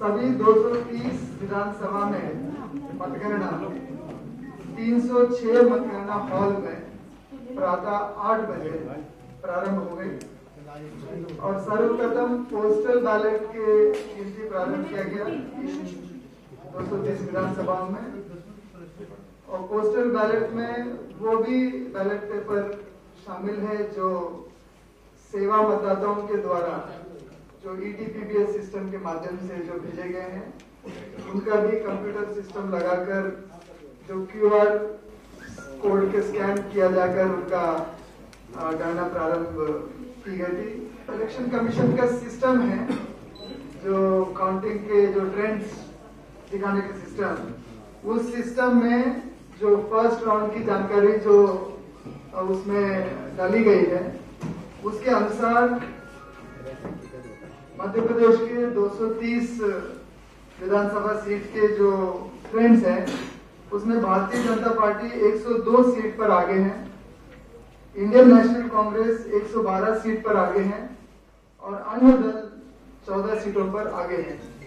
सभी 230 विधानसभा में मतगणना 306 मतगणना हॉल में प्रातः आठ बजे प्रारंभ हो गई। और सर्वप्रथम पोस्टल बैलेट के गिनती प्रारंभ किया गया दो सौ तीस विधानसभा में। और पोस्टल बैलेट में वो भी बैलेट पेपर शामिल है जो सेवा मतदाताओं के द्वारा जो ईटीपीबीएस सिस्टम के माध्यम से जो भेजे गए हैं, उनका भी कंप्यूटर सिस्टम लगाकर जो क्यूआर कोड के स्कैन किया जाकर उनका गणना प्रारंभ की गई थी। इलेक्शन कमीशन का सिस्टम है, जो काउंटिंग के जो ट्रेंड्स दिखाने का सिस्टम उस सिस्टम में जो फ़र्स्ट राउंड की जानकारी जो उसमें डाली गई है, उसके अनुसार मध्य प्रदेश के 230 विधानसभा सीट के जो फ्रेंड्स हैं, उसमें भारतीय जनता पार्टी 102 सीट पर आगे हैं इंडियन नेशनल कांग्रेस 112 सीट पर आगे हैं और अन्य दल 14 सीटों पर आगे हैं।